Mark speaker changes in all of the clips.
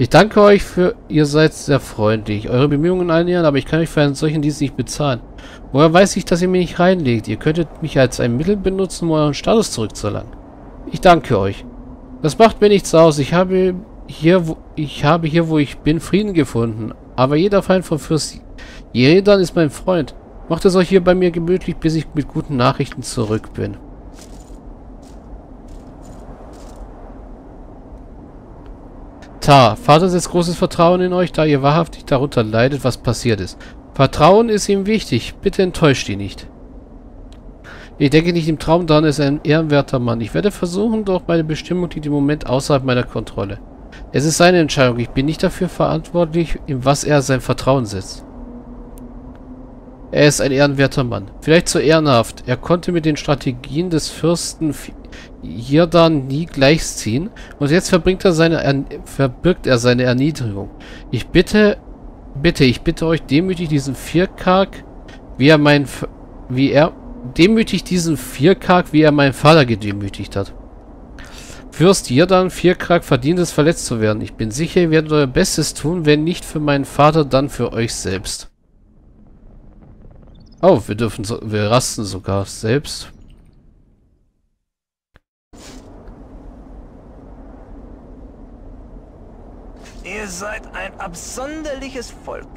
Speaker 1: Ich danke euch für... Ihr seid sehr freundlich. Eure Bemühungen annähern, aber ich kann euch für einen solchen Dienst nicht bezahlen. Woher weiß ich, dass ihr mich nicht reinlegt? Ihr könntet mich als ein Mittel benutzen, um euren Status zurückzuerlangen. Ich danke euch. Das macht mir nichts aus. Ich habe hier, wo ich habe hier, wo ich bin, Frieden gefunden. Aber jeder Feind von Fürst Jeredan ist mein Freund. Macht es euch hier bei mir gemütlich, bis ich mit guten Nachrichten zurück bin. Ta, Vater setzt großes Vertrauen in euch, da ihr wahrhaftig darunter leidet, was passiert ist. Vertrauen ist ihm wichtig. Bitte enttäuscht ihn nicht. Ich denke nicht im Traum daran, ist ein ehrenwerter Mann. Ich werde versuchen, doch meine Bestimmung liegt im Moment außerhalb meiner Kontrolle. Es ist seine Entscheidung. Ich bin nicht dafür verantwortlich, in was er sein Vertrauen setzt. Er ist ein ehrenwerter Mann. Vielleicht zu ehrenhaft. Er konnte mit den Strategien des Fürsten Hirdan nie gleichziehen und jetzt verbringt er seine verbirgt er seine Erniedrigung. Ich bitte, bitte, ich bitte euch demütig diesen Vierkark, wie er mein, wie er, demütig diesen Vierkark, wie er meinen Vater gedemütigt hat. Fürst Jirdan Vierkark verdient es, verletzt zu werden. Ich bin sicher, ihr werdet euer Bestes tun, wenn nicht für meinen Vater, dann für euch selbst. Oh, wir dürfen so, wir rasten sogar selbst.
Speaker 2: Ihr seid ein absonderliches Volk,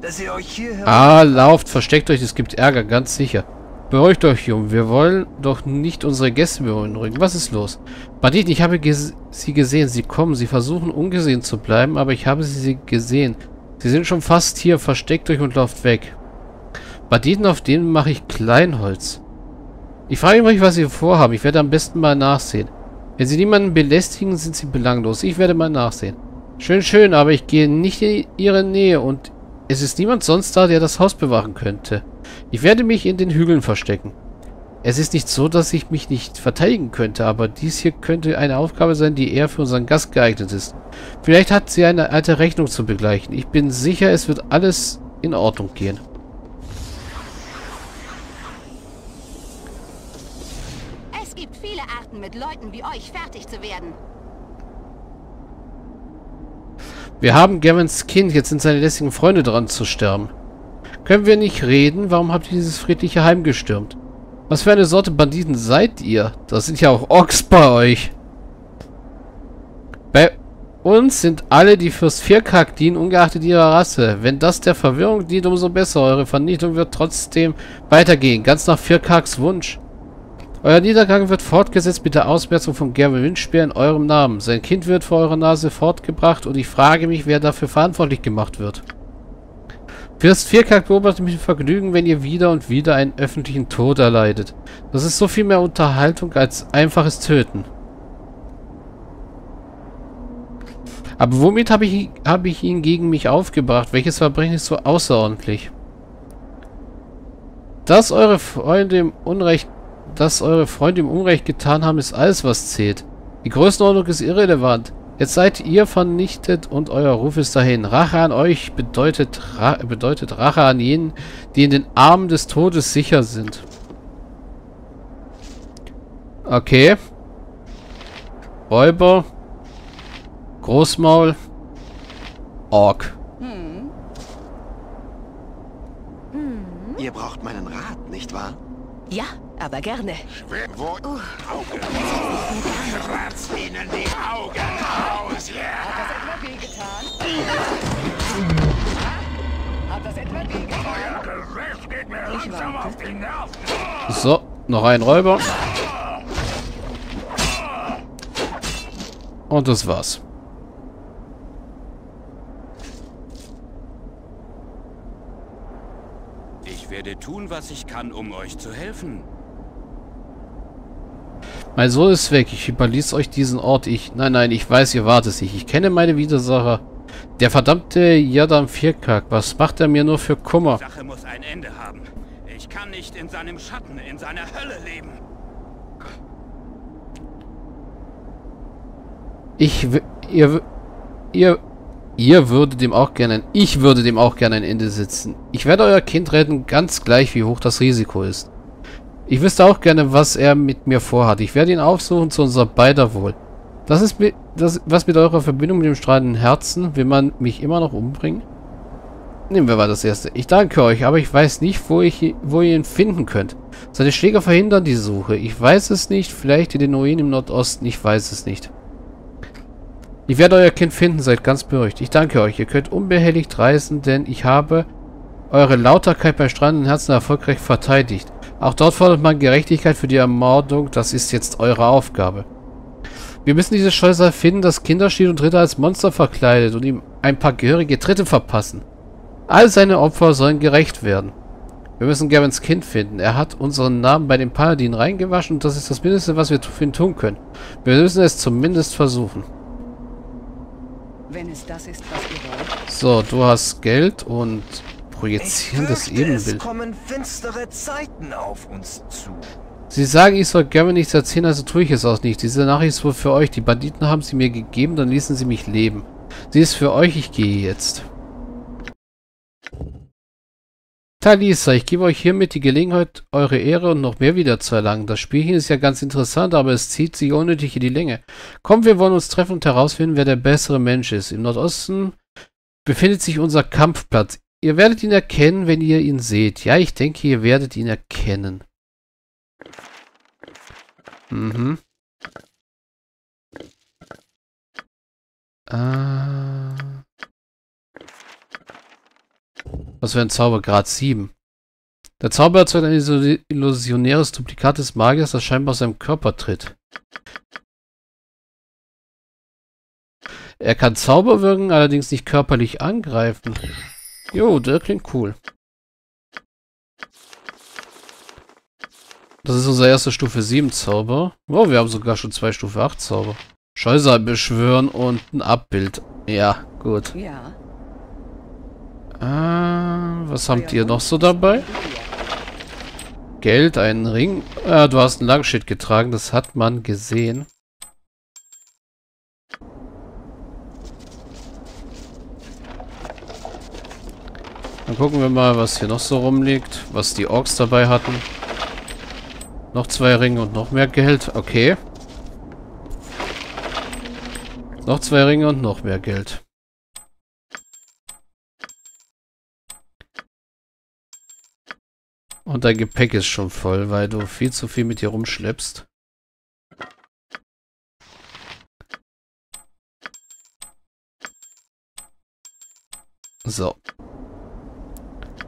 Speaker 2: dass ihr euch hier...
Speaker 1: Ah, lauft, versteckt euch, es gibt Ärger, ganz sicher. Beruhigt euch, Jung, wir wollen doch nicht unsere Gäste beunruhigen. Was ist los? Banditen, ich habe ges sie gesehen, sie kommen, sie versuchen ungesehen zu bleiben, aber ich habe sie gesehen. Sie sind schon fast hier, versteckt euch und lauft weg. Banditen, auf denen mache ich Kleinholz. Ich frage mich, was sie vorhaben. Ich werde am besten mal nachsehen. Wenn sie niemanden belästigen, sind sie belanglos. Ich werde mal nachsehen. Schön, schön, aber ich gehe nicht in ihre Nähe und es ist niemand sonst da, der das Haus bewachen könnte. Ich werde mich in den Hügeln verstecken. Es ist nicht so, dass ich mich nicht verteidigen könnte, aber dies hier könnte eine Aufgabe sein, die eher für unseren Gast geeignet ist. Vielleicht hat sie eine alte Rechnung zu begleichen. Ich bin sicher, es wird alles in Ordnung gehen.
Speaker 3: Es gibt viele Arten, mit Leuten wie euch fertig zu werden.
Speaker 1: Wir haben Gavins Kind, jetzt sind seine lästigen Freunde dran zu sterben. Können wir nicht reden? Warum habt ihr dieses friedliche Heim gestürmt? Was für eine Sorte Banditen seid ihr? Das sind ja auch Orks bei euch. Bei uns sind alle, die fürs Vierkack dienen, ungeachtet ihrer Rasse. Wenn das der Verwirrung dient, umso besser. Eure Vernichtung wird trotzdem weitergehen, ganz nach Vierkacks Wunsch. Euer Niedergang wird fortgesetzt mit der Ausmerzung von Gavin Windspear in eurem Namen. Sein Kind wird vor eurer Nase fortgebracht und ich frage mich, wer dafür verantwortlich gemacht wird. Fürst Vierkack beobachtet mich mit Vergnügen, wenn ihr wieder und wieder einen öffentlichen Tod erleidet. Das ist so viel mehr Unterhaltung als einfaches Töten. Aber womit habe ich, hab ich ihn gegen mich aufgebracht? Welches Verbrechen ist so außerordentlich? Dass eure Freunde im Unrecht dass eure Freunde im Unrecht getan haben, ist alles, was zählt. Die Größenordnung ist irrelevant. Jetzt seid ihr vernichtet und euer Ruf ist dahin. Rache an euch bedeutet, Ra bedeutet Rache an jenen, die in den Armen des Todes sicher sind. Okay. Räuber. Großmaul. Ork. Hm.
Speaker 4: Hm. Ihr braucht meinen Rat, nicht wahr?
Speaker 3: Ja, aber gerne.
Speaker 5: Wo? Uh. Augen. Kratz ihnen die Augen aus, ja!
Speaker 6: Hat das etwa wehgetan? Hat das etwa wehgetan?
Speaker 5: Euer geht mir langsam auf die Nerven.
Speaker 1: So, noch ein Räuber. Und das war's.
Speaker 7: Ich werde tun, was ich kann, um euch zu helfen.
Speaker 1: Mein Sohn ist weg. Ich überließ euch diesen Ort. Ich... Nein, nein, ich weiß, ihr wartet nicht. Ich kenne meine Widersacher. Der verdammte Yadam Vierkack. Was macht er mir nur für Kummer?
Speaker 7: Die Sache muss ein Ende haben. Ich kann nicht in seinem Schatten, in seiner Hölle leben.
Speaker 1: Ich... Ihr... Ihr... Ihr würdet dem auch gerne... Ich würde dem auch gerne ein Ende setzen. Ich werde euer Kind retten, ganz gleich, wie hoch das Risiko ist. Ich wüsste auch gerne, was er mit mir vorhat. Ich werde ihn aufsuchen zu unser beider Wohl. Das ist mit, das, was mit eurer Verbindung mit dem strahlenden Herzen. Will man mich immer noch umbringen? Nehmen wir mal das erste. Ich danke euch, aber ich weiß nicht, wo, ich, wo ihr ihn finden könnt. Seine Schläger verhindern die Suche. Ich weiß es nicht. Vielleicht in den im Nordosten. Ich weiß es nicht. Ich werde euer Kind finden. Seid ganz beruhigt. Ich danke euch. Ihr könnt unbehelligt reisen, denn ich habe eure Lauterkeit bei strahlenden Herzen erfolgreich verteidigt. Auch dort fordert man Gerechtigkeit für die Ermordung. Das ist jetzt eure Aufgabe. Wir müssen dieses Scheusal finden, das Kinder stiehlt und Ritter als Monster verkleidet und ihm ein paar gehörige Tritte verpassen. All seine Opfer sollen gerecht werden. Wir müssen Gavins Kind finden. Er hat unseren Namen bei dem Paladin reingewaschen und das ist das Mindeste, was wir für ihn tun können. Wir müssen es zumindest versuchen.
Speaker 6: Wenn es das ist, was ihr wollt.
Speaker 1: So, du hast Geld und projizierendes Ebenbild.
Speaker 2: Es kommen finstere Zeiten auf uns zu.
Speaker 1: Sie sagen, ich soll Gavin nichts erzählen, also tue ich es auch nicht. Diese Nachricht ist wohl für euch. Die Banditen haben sie mir gegeben, dann ließen sie mich leben. Sie ist für euch, ich gehe jetzt. Talisa, ich gebe euch hiermit die Gelegenheit, eure Ehre und noch mehr wieder zu erlangen. Das Spielchen ist ja ganz interessant, aber es zieht sich unnötig in die Länge. Kommt, wir wollen uns treffen und herausfinden, wer der bessere Mensch ist. Im Nordosten befindet sich unser Kampfplatz. Ihr werdet ihn erkennen, wenn ihr ihn seht. Ja, ich denke, ihr werdet ihn erkennen. Mhm. Ah. Was für ein Zauber? Grad 7. Der Zauber erzeugt ein illusionäres Duplikat des Magiers, das scheinbar aus seinem Körper tritt. Er kann Zauber wirken, allerdings nicht körperlich angreifen. Jo, der klingt cool. Das ist unser erster Stufe 7 Zauber. Oh, wir haben sogar schon zwei Stufe 8 Zauber. Scheusal beschwören und ein Abbild. Ja, gut.
Speaker 6: Ja.
Speaker 1: Ah, was habt ihr noch so dabei? Geld, einen Ring. Ah, du hast ein Langschild getragen, das hat man gesehen. Dann gucken wir mal, was hier noch so rumliegt. Was die Orks dabei hatten. Noch zwei Ringe und noch mehr Geld. Okay. Noch zwei Ringe und noch mehr Geld. Und dein Gepäck ist schon voll, weil du viel zu viel mit dir rumschleppst. So.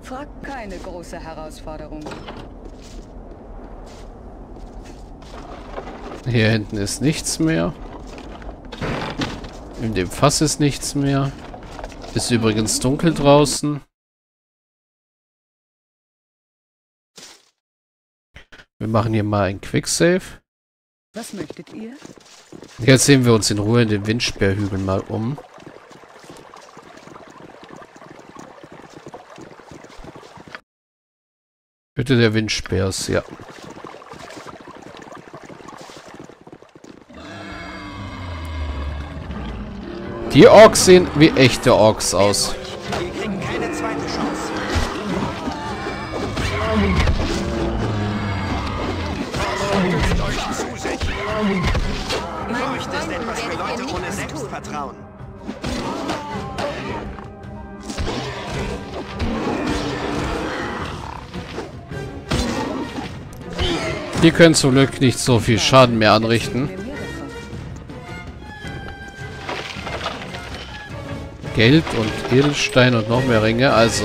Speaker 6: Frag keine große Herausforderung.
Speaker 1: Hier hinten ist nichts mehr. In dem Fass ist nichts mehr. Ist übrigens dunkel draußen. Machen hier mal ein Quicksave.
Speaker 6: Was möchtet ihr?
Speaker 1: Jetzt sehen wir uns in Ruhe in den Windsperrhügeln mal um. Bitte der Windsperrs, ja. Die Orks sehen wie echte Orks aus.
Speaker 4: Ohne. Selbstvertrauen.
Speaker 1: Die können zum Glück nicht so viel Schaden mehr anrichten. Geld und Edelstein und noch mehr Ringe. Also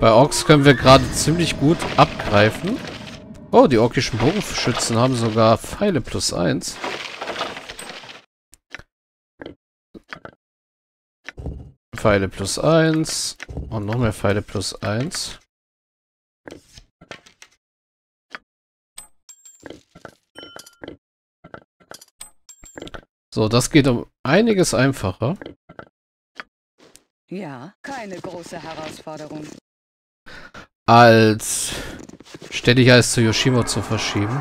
Speaker 1: bei Orks können wir gerade ziemlich gut abgreifen. Oh, die orkischen Bogenschützen haben sogar Pfeile plus eins. Pfeile plus eins. Und noch mehr Pfeile plus eins. So, das geht um einiges einfacher.
Speaker 6: Ja, keine große Herausforderung.
Speaker 1: als ständig alles zu Yoshimo zu verschieben.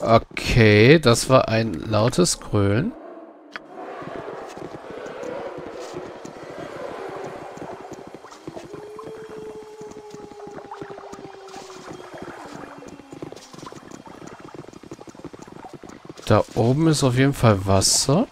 Speaker 1: Okay, das war ein lautes Grölen. Da oben ist auf jeden Fall Wasser.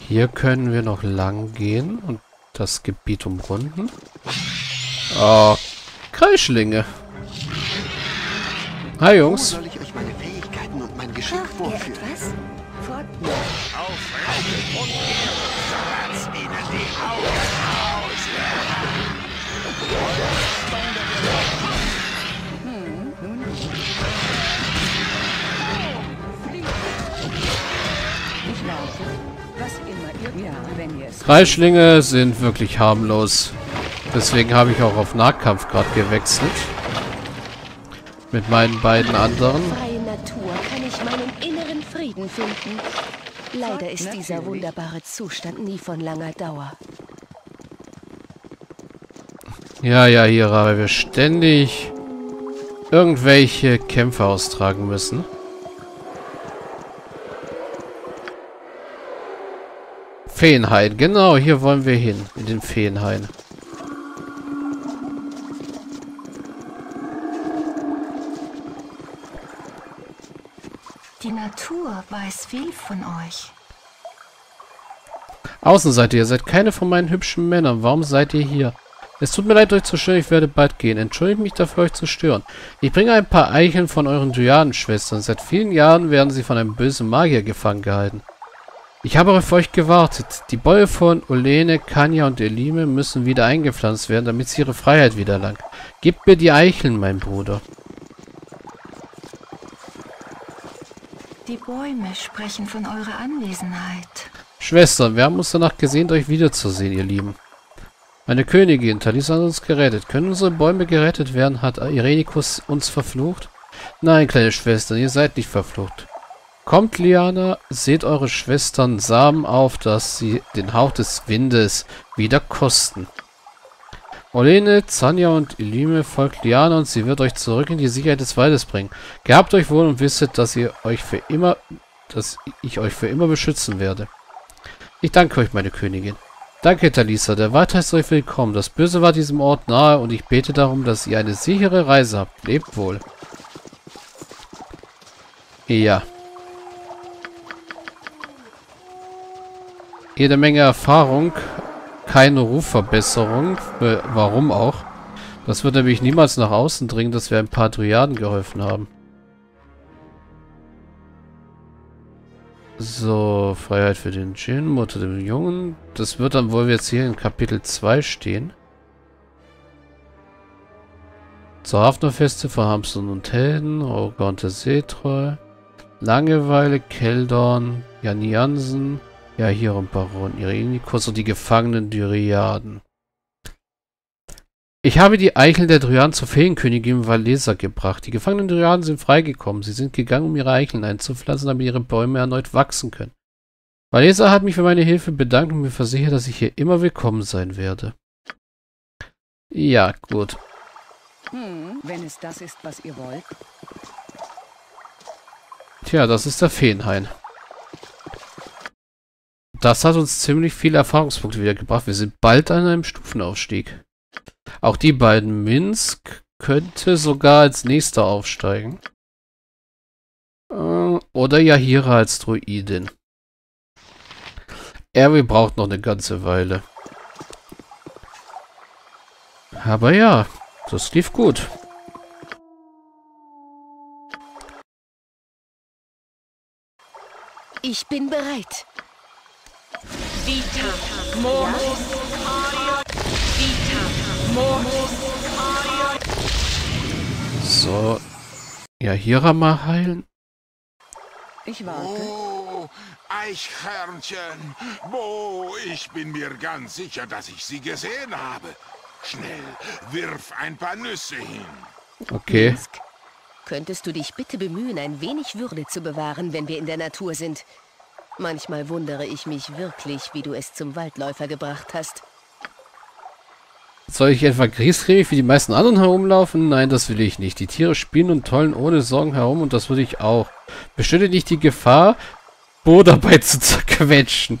Speaker 1: Hier können wir noch lang gehen und das Gebiet umrunden. Oh, Kreischlinge. Hi Jungs.
Speaker 5: soll ich euch meine Fähigkeiten und mein Geschick vorführen?
Speaker 6: Etwas? Fort
Speaker 5: Auf Rache und zerratzt ihnen die Augen
Speaker 1: Kreischlinge sind wirklich harmlos. Deswegen habe ich auch auf Nahkampf gerade gewechselt. Mit meinen beiden anderen.
Speaker 8: freien Natur kann ich meinen inneren Frieden finden. Leider ist dieser wunderbare Zustand nie von langer Dauer.
Speaker 1: Ja, ja, hier, weil wir ständig irgendwelche Kämpfe austragen müssen. Feenhain, genau, hier wollen wir hin, in den Feenhain.
Speaker 3: Die Natur weiß viel von euch.
Speaker 1: Außenseite, ihr seid keine von meinen hübschen Männern. Warum seid ihr hier? Es tut mir leid, euch zu stören. Ich werde bald gehen. Entschuldigt mich dafür, euch zu stören. Ich bringe ein paar Eicheln von euren Dryadenschwestern. Seit vielen Jahren werden sie von einem bösen Magier gefangen gehalten. Ich habe auf euch gewartet. Die Bäume von Olene, Kanya und Elime müssen wieder eingepflanzt werden, damit sie ihre Freiheit wiedererlangen. Gebt mir die Eicheln, mein Bruder.
Speaker 3: Die Bäume sprechen von eurer Anwesenheit.
Speaker 1: Schwestern, wir haben uns danach gesehnt, euch wiederzusehen, ihr Lieben. Meine Königin, Talisa hat uns gerettet. Können unsere Bäume gerettet werden? Hat Irenikus uns verflucht? Nein, kleine Schwestern, ihr seid nicht verflucht. Kommt, Liana, seht eure Schwestern Samen auf, dass sie den Hauch des Windes wieder kosten. Olene, Zanja und Elime folgt Liana und sie wird euch zurück in die Sicherheit des Waldes bringen. Gehabt euch wohl und wisset, dass ihr euch für immer, dass ich euch für immer beschützen werde. Ich danke euch, meine Königin. Danke, Talisa. Der Wald heißt euch willkommen. Das Böse war diesem Ort nahe und ich bete darum, dass ihr eine sichere Reise habt. Lebt wohl. Ja. Jede Menge Erfahrung. Keine Rufverbesserung. Äh, Warum auch? Das wird nämlich niemals nach außen dringen, dass wir ein paar Dryaden geholfen haben. So, Freiheit für den Djinn, Mutter dem Jungen. Das wird dann wohl jetzt hier in Kapitel 2 stehen. Zur Hafnerfeste von Hamstern und Helden, der Seetreu. Langeweile, Keldorn, Jan Jansen, ja hier und Baron Irenikus und die gefangenen Dyryaden. Ich habe die Eichel der Dryaden zur Feenkönigin Valesa gebracht. Die gefangenen Dryaden sind freigekommen. Sie sind gegangen, um ihre Eicheln einzupflanzen, damit ihre Bäume erneut wachsen können. Valesa hat mich für meine Hilfe bedankt und mir versichert, dass ich hier immer willkommen sein werde. Ja, gut.
Speaker 6: Hm, wenn es das ist, was ihr wollt.
Speaker 1: Tja, das ist der Feenhain. Das hat uns ziemlich viele Erfahrungspunkte wieder gebracht. Wir sind bald an einem Stufenaufstieg. Auch die beiden Minsk könnte sogar als nächster aufsteigen. Äh, oder Yahira als Druidin. Erwin braucht noch eine ganze Weile. Aber ja, das lief gut.
Speaker 8: Ich bin bereit.
Speaker 1: So. Yahira mal heilen.
Speaker 6: Ich warte.
Speaker 5: Oh, Eichhörnchen. Bo, ich bin mir ganz sicher, dass ich sie gesehen habe. Schnell, wirf ein paar Nüsse hin.
Speaker 1: Okay.
Speaker 8: Minsk, könntest du dich bitte bemühen, ein wenig Würde zu bewahren, wenn wir in der Natur sind? Manchmal wundere ich mich wirklich, wie du es zum Waldläufer gebracht hast.
Speaker 1: Soll ich etwa griesgrämig wie die meisten anderen herumlaufen? Nein, das will ich nicht. Die Tiere spielen und tollen ohne Sorgen herum und das würde ich auch. Besteht nicht die Gefahr, Bo dabei zu zerquetschen.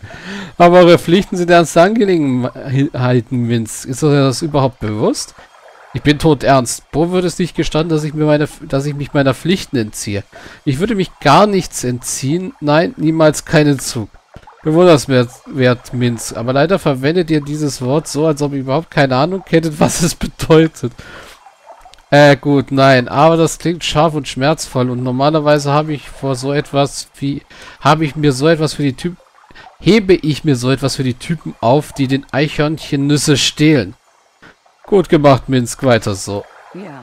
Speaker 1: Aber eure Pflichten sind ernste Angelegenheiten, Minz. Ist euch das überhaupt bewusst? Ich bin tot ernst. Bo würde es nicht gestanden, dass ich, mir meine, dass ich mich meiner Pflichten entziehe. Ich würde mich gar nichts entziehen. Nein, niemals keinen Zug. Bewundernswert, Minz. Aber leider verwendet ihr dieses Wort so, als ob ihr überhaupt keine Ahnung hättet, was es bedeutet. Äh, gut, nein, aber das klingt scharf und schmerzvoll und normalerweise habe ich vor so etwas wie, habe ich mir so etwas für die Typen, hebe ich mir so etwas für die Typen auf, die den Eichhörnchen Nüsse stehlen. Gut gemacht, Minsk, weiter so.
Speaker 6: Ja.